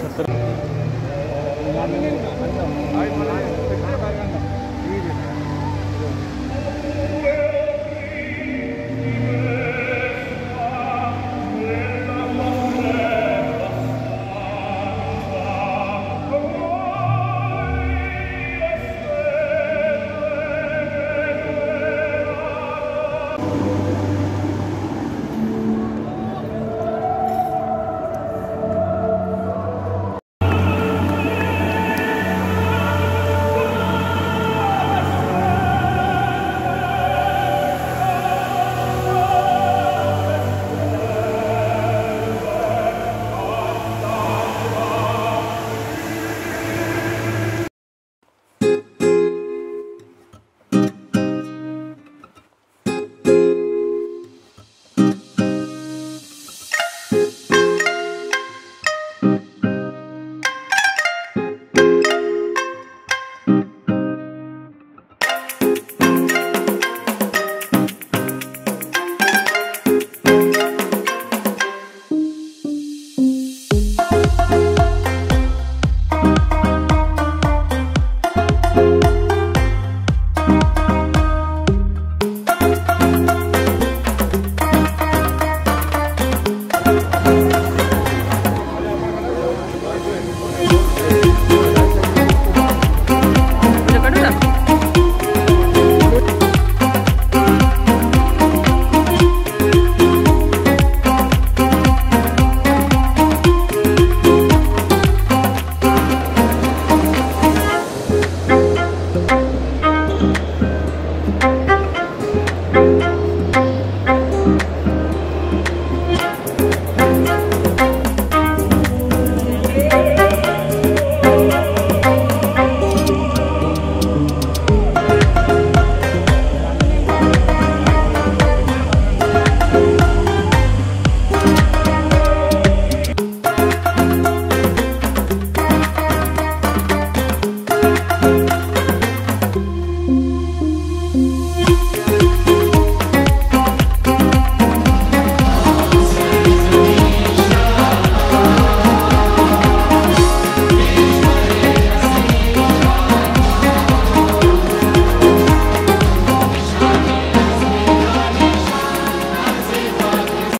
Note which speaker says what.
Speaker 1: सत्तर